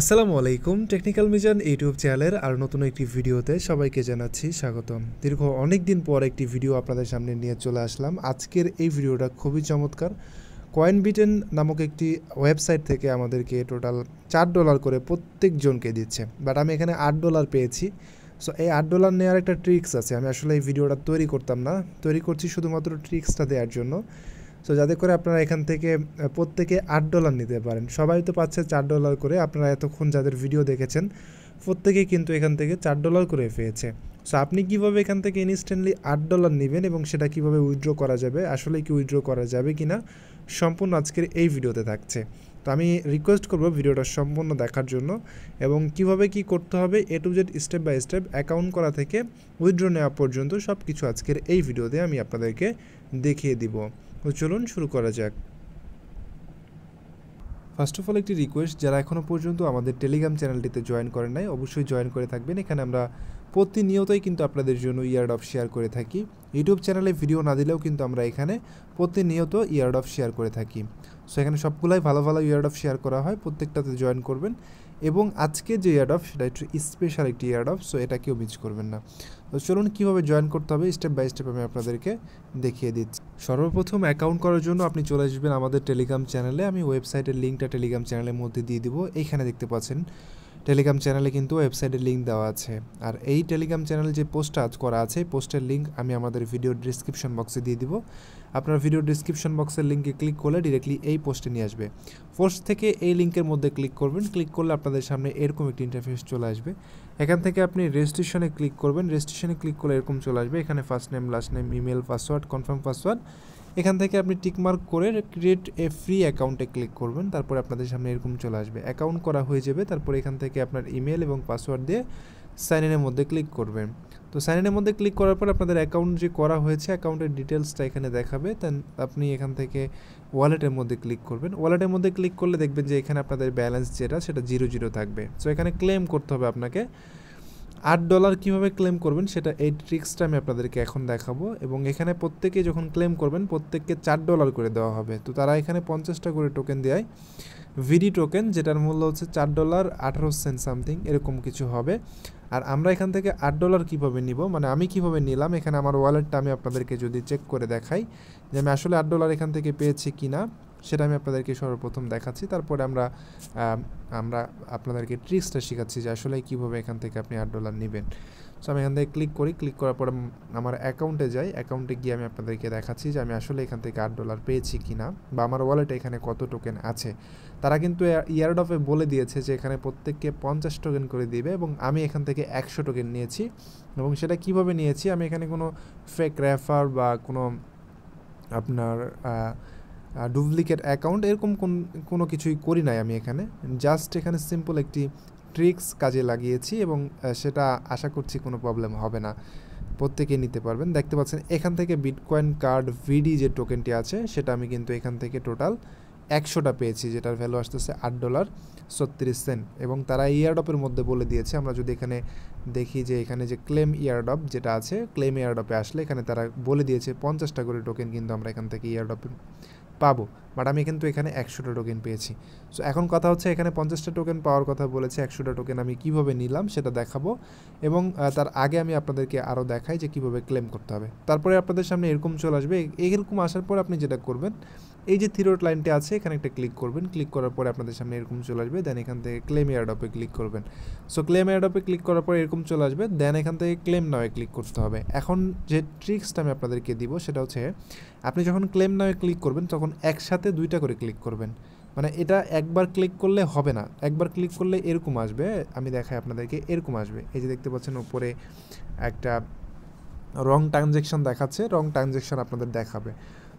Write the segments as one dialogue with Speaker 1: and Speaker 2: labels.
Speaker 1: আসসালামু আলাইকুম, technical Mizan YouTube চ্যানেলের আর নতুন একটি ভিডিওতে সবাইকে জানাচ্ছি স্বাগতম। দীর্ঘ অনেক দিন পর একটি ভিডিও আপনাদের সামনে নিয়ে চলে আসলাম। আজকের এই ভিডিওটা খুবই চমৎকার। কয়েন বিটেন নামক একটি ওয়েবসাইট থেকে আমাদেরকে টোটাল চার ডলার করে প্রত্যেকজনকে দিচ্ছে। বাট আমি এখানে আট ডলার পেয়েছি। সো এই আট ডলার নেওয়ার একটা ট্রিক্স আছে। আমি আসলে এই ভিডিওটা তৈরি করতাম না। তৈরি করছি শুধুমাত্র ট্রিক্সটা দেওয়ার জন্য। সো যাতে করে আপনারা এখান থেকে প্রত্যেকে আট ডলার নিতে পারেন। সবাই তো পাচ্ছে চার ডলার করে, আপনারা এতক্ষণ যাদের ভিডিও দেখেছেন, প্রত্যেকেই কিন্তু এখান থেকে চার ডলার করে পেয়েছে। সো আপনি কীভাবে এখান থেকে ইনস্ট্যান্টলি আট ডলার নেবেন এবং সেটা কীভাবে উইথড্র করা যাবে, আসলে কি উইথড্র করা যাবে কি না সম্পূর্ণ আজকের এই ভিডিওতে থাকছে। তো, আমি রিকোয়েস্ট করব ভিডিওটা সম্পূর্ণ দেখার জন্য এবং কীভাবে কি করতে হবে A to Z step by step account করা থেকে উইথড্র নেওয়া পর্যন্ত সব কিছু আজকের এই ভিডিওতে আমি আপনাদেরকে দেখিয়ে দিব। তো চলুন শুরু করা যাক। ফার্স্ট অফ অল একটি রিকোয়েস্ট যারা এখনও পর্যন্ত আমাদের টেলিগ্রাম চ্যানেলটিতে জয়েন করেন নাই, অবশ্যই জয়েন করে থাকবেন। এখানে আমরা প্রতিনিয়তই কিন্তু আপনাদের জন্য ইয়ার্ড অফ শেয়ার করে থাকি। ইউটিউব চ্যানেলে ভিডিও না দিলেও কিন্তু আমরা এখানে প্রতিনিয়ত ইয়ার্ড অফ শেয়ার করে থাকি। সো এখানে সবগুলাই ভালো ভালো ইয়ার্ড অফ শেয়ার করা হয়, প্রত্যেকটাতে জয়েন করবেন। এবং আজকে যে ইয়ার্ড অফ সেটা একটু স্পেশাল একটি ইয়ার্ড অফ সো এটা কেউ মিস করবেন না। তো চলুন কীভাবে জয়েন করতে হবে স্টেপ বাই স্টেপ আমি আপনাদেরকে দেখিয়ে দিচ্ছি। সর্বপ্রথম অ্যাকাউন্ট করার জন্য আপনি চলে আসবেন আমাদের টেলিগ্রাম চ্যানেলে আমি ওয়েবসাইটের লিঙ্কটা টেলিগ্রাম চ্যানেলের মধ্যে দিয়ে দিব। এইখানে দেখতে পাচ্ছেন টেলিগ্রাম চ্যানেলে কিন্তু ওয়েবসাইটের লিঙ্ক দেওয়া আছে। আর এই টেলিগ্রাম চ্যানেলে যে পোস্টটা আজ করা আছে পোস্টের লিঙ্ক আমি আমাদের ভিডিও ডিসক্রিপশন বক্সে দিয়ে দিব। আপনার ভিডিও ডিসক্রিপশন বক্সের লিঙ্কে ক্লিক করলে ডিরেক্টলি এই পোস্টে নিয়ে আসবে। পোস্ট থেকে এই লিঙ্কের মধ্যে ক্লিক করবেন। ক্লিক করলে আপনাদের সামনে এরকম একটি ইন্টারফেস চলে আসবে। এখান থেকে আপনি রেজিস্ট্রেশনে ক্লিক করবেন। রেজিস্ট্রেশনে ক্লিক করলে এরকম চলে আসবে। এখানে first name last name email password confirm password এখান থেকে আপনি টিকমার্ক করে ক্রিয়েট এ ফ্রি অ্যাকাউন্টে ক্লিক করবেন, তারপরে আপনাদের সামনে এরকম চলে আসবে। অ্যাকাউন্ট করা হয়ে যাবে, তারপর এখান থেকে আপনার ইমেল এবং পাসওয়ার্ড দিয়ে সাইন ইনের মধ্যে ক্লিক করবেন। তো সাইন ইনের মধ্যে ক্লিক করার পর আপনাদের অ্যাকাউন্ট যে করা হয়েছে অ্যাকাউন্টের ডিটেলসটা এখানে দেখাবে দেন আপনি এখান থেকে ওয়ালেটের মধ্যে ক্লিক করবেন। ওয়ালেটের মধ্যে ক্লিক করলে দেখবেন যে এখানে আপনাদের ব্যালেন্স যেটা, সেটা জিরো জিরো থাকবে। সো এখানে ক্লেম করতে হবে আপনাকে। আট ডলার কীভাবে ক্লেম করবেন সেটা এই ট্রিক্সটা আমি আপনাদেরকে এখন দেখাবো এবং এখানে প্রত্যেকে যখন ক্লেম করবেন, প্রত্যেককে চার ডলার করে দেওয়া হবে। তো তারা এখানে পঞ্চাশটা করে টোকেন দেয়। ভিডি টোকেন যেটার মূল্য হচ্ছে চার ডলার আঠারো সেন্ট সামথিং, এরকম কিছু হবে। আর আমরা এখান থেকে আট ডলার কীভাবে নিব? মানে আমি কীভাবে নিলাম? এখানে আমার ওয়ালেটটা আমি আপনাদেরকে যদি চেক করে দেখাই যে আমি আসলে আট ডলার এখান থেকে পেয়েছি কি না সেটা আমি আপনাদেরকে সর্বপ্রথম দেখাচ্ছি। তারপরে আমরা আমরা আপনাদেরকে ট্রিক্সটা শেখাচ্ছি যে আসলে কীভাবে এখান থেকে আপনি আট ডলার নেবেন। সো আমি এখান থেকে ক্লিক করি ক্লিক করার পরে আমার অ্যাকাউন্টে যাই। অ্যাকাউন্টে গিয়ে আমি আপনাদেরকে দেখাচ্ছি যে আমি আসলে এখান থেকে আট ডলার পেয়েছি কি না বা আমার ওয়ালেটে এখানে কত টোকেন আছে। তারা কিন্তু ইয়ার্ড অফে বলে দিয়েছে যে এখানে প্রত্যেককে পঞ্চাশ টোকেন করে দিবে এবং আমি এখান থেকে একশো টোকেন নিয়েছি এবং সেটা কীভাবে নিয়েছি? আমি এখানে কোনো ফেক র্যাফার বা কোনো আপনার ডুপ্লিকেট অ্যাকাউন্ট এরকম কোন, কোনো কিছুই করি নাই আমি এখানে। জাস্ট এখানে সিম্পল একটি ট্রিক্স কাজে লাগিয়েছি এবং সেটা আশা করছি কোনো প্রবলেম হবে না। প্রত্যেকে নিতে পারবেন। দেখতে পাচ্ছেন, এখান থেকে বিটকয়েন কার্ড ভিডি যে টোকেনটি আছে, সেটা আমি কিন্তু এখান থেকে টোটাল একশোটা পেয়েছি, যেটার ভ্যালু আসতেছে আট ডলার ছত্রিশ সেন্ট এবং তারা ইয়ারডপের মধ্যে বলে দিয়েছে, আমরা যদি এখানে দেখি যে এখানে যে ক্লেম ইয়ারডপ যেটা আছে ক্লেম ইয়ারডপে আসলে এখানে তারা বলে দিয়েছে, পঞ্চাশটা করে টোকেন কিন্তু আমরা এখান থেকে ইয়ারডপে পাবো। বাট আমি কিন্তু এখানে একশোটা টোকেন পেয়েছি। সো এখন কথা হচ্ছে এখানে পঞ্চাশটা টোকেন পাওয়ার কথা বলেছে, একশোটা টোকেন আমি কীভাবে নিলাম সেটা দেখাবো। এবং তার আগে আমি আপনাদেরকে আরও দেখাই যে কীভাবে ক্লেম করতে হবে। তারপরে আপনাদের সামনে এরকম চলে আসবে। এরকম আসার পর আপনি যেটা করবেন এই যে থিরোট লাইনটি আছে, এখানে একটা ক্লিক করবেন। ক্লিক করার পরে আপনাদের সামনে এরকম চলে আসবে দেন এখান থেকে ক্লেম এয়ারডপে ক্লিক করবেন। সো ক্লেম এয়ারডপে ক্লিক করার পর এরকম চলে আসবে দেন এখান থেকে ক্লেম নাওয়ে ক্লিক করতে হবে। এখন যে ট্রিক্সটা আমি আপনাদেরকে দিব, সেটা হচ্ছে, আপনি যখন ক্লেম নাওয়ে ক্লিক করবেন, তখন একসাথে দুইটা করে ক্লিক করবেন। মানে এটা একবার ক্লিক করলে হবে না। একবার ক্লিক করলে এরকম আসবে, আমি দেখাই আপনাদেরকে, এরকম আসবে। এই যে দেখতে পাচ্ছেন, উপরে একটা রং ট্রানজেকশন দেখাচ্ছে রং ট্রানজেকশন আপনাদের দেখাবে।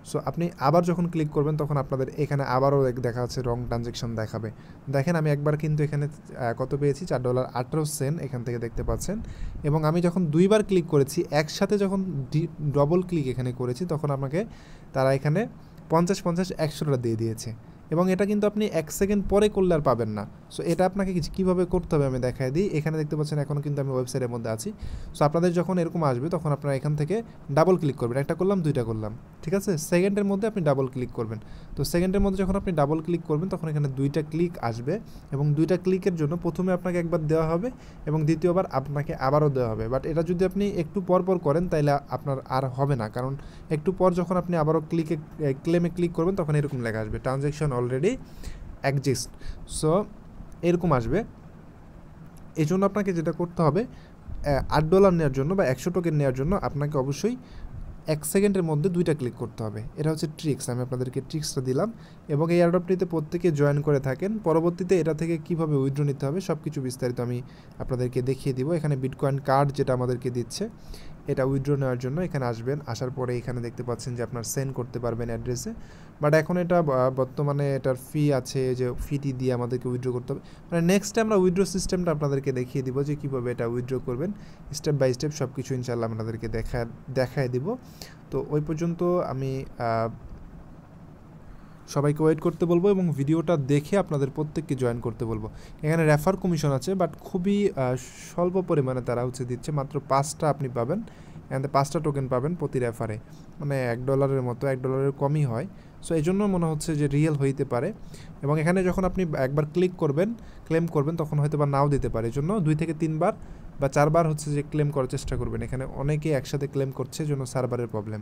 Speaker 1: সো আপনি আবার যখন ক্লিক করবেন, তখন আপনাদের এখানে আবারও দেখা যাচ্ছে রং ট্রানজেকশন দেখাবে। দেখেন, আমি একবার কিন্তু এখানে কত পেয়েছি? চার ডলার আঠারো সেন্ট এখান থেকে দেখতে পাচ্ছেন। এবং আমি যখন দুইবার ক্লিক করেছি, একসাথে যখন ডবল ক্লিক এখানে করেছি, তখন আমাকে তারা এখানে পঞ্চাশ পঞ্চাশ একশো একশোটা দিয়ে দিয়েছে। এবং এটা কিন্তু আপনি এক সেকেন্ড পরে করলে আর পাবেন না। সো এটা আপনাকে কীভাবে করতে হবে আমি দেখাই দিই। এখানে দেখতে পাচ্ছেন এখন কিন্তু আমি ওয়েবসাইটের মধ্যে আছি। সো আপনাদের যখন এরকম আসবে, তখন আপনারা এখান থেকে ডাবল ক্লিক করবেন। একটা করলাম, দুইটা করলাম। ঠিক আছে? সেকেন্ডের মধ্যে আপনি ডাবল ক্লিক করবেন। তো সেকেন্ডের মধ্যে যখন আপনি ডাবল ক্লিক করবেন, তখন এখানে দুইটা ক্লিক আসবে এবং দুইটা ক্লিকের জন্য প্রথমে আপনাকে একবার দেওয়া হবে এবং দ্বিতীয়বার আপনাকে আবারও দেওয়া হবে। বাট এটা যদি আপনি একটু পর পর করেন তাহলে আপনার আর হবে না। কারণ একটু পর যখন আপনি আবারও ক্লিকে ক্লেমে ক্লিক করবেন, তখন এরকম লেখা আসবে। ট্রানজ্যাকশন অলরেডি অ্যাকজিস্ট সো এরকম আসবে। এই জন্য আপনাকে যেটা করতে হবে আট ডলার নেওয়ার জন্য বা একশো টোকেন নেওয়ার জন্য আপনাকে অবশ্যই এক সেকেন্ডের মধ্যে দুইটা ক্লিক করতে হবে। এটা হচ্ছে ট্রিক্স আমি আপনাদেরকে ট্রিক্সটা দিলাম এবং এই অ্যাডপটিতে প্রত্যেকে জয়েন করে থাকেন। পরবর্তীতে এটা থেকে কীভাবে উইথড্র নিতে হবে সব কিছু বিস্তারিত আমি আপনাদেরকে দেখিয়ে দিব। এখানে বিটকয়েন কার্ড যেটা আমাদেরকে দিচ্ছে এটা উইথড্র নেওয়ার জন্য এখানে আসবেন। আসার পরে এখানে দেখতে পাচ্ছেন যে আপনার সেন্ড করতে পারবেন অ্যাড্রেসে বাট এখন এটা বর্তমানে এটার ফি আছে যে ফিটি দিয়ে আমাদেরকে উইথড্র করতে হবে। মানে নেক্সট আমরা উইথড্র সিস্টেমটা আপনাদেরকে দেখিয়ে দিব যে কীভাবে এটা উইথড্র করবেন। স্টেপ বাই স্টেপ সব কিছু ইনশাল্লাহ আপনাদেরকে দেখা, দেখায় দিব। তো ওই পর্যন্ত আমি সবাইকে ওয়েট করতে বলব এবং ভিডিওটা দেখে আপনাদের প্রত্যেককে জয়েন করতে বলব। এখানে রেফার কমিশন আছে বাট খুবই স্বল্প পরিমাণে তারা হচ্ছে দিচ্ছে। মাত্র পাঁচটা আপনি পাবেন এখানে পাঁচটা টোকেন পাবেন প্রতি রেফারে মানে এক ডলারের মতো, এক ডলারের কমই হয়। সো এই জন্য মনে হচ্ছে যে রিয়েল হইতে পারে। এবং এখানে যখন আপনি একবার ক্লিক করবেন ক্লেম করবেন, তখন হয়তো বা নাও দিতে পারে। এই জন্য দুই থেকে তিনবার বা চারবার হচ্ছে যে ক্লেম করার চেষ্টা করবেন। এখানে অনেকে একসাথে ক্লেম করছে জন্য সার্ভারের প্রবলেম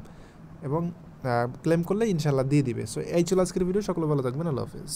Speaker 1: এবং ক্লেম করলে ইনশাল্লাহ দিয়ে দিবে। সো এই ছিল আজকের ভিডিও সকলে ভালো থাকবেন। আল্লাহ হাফিজ।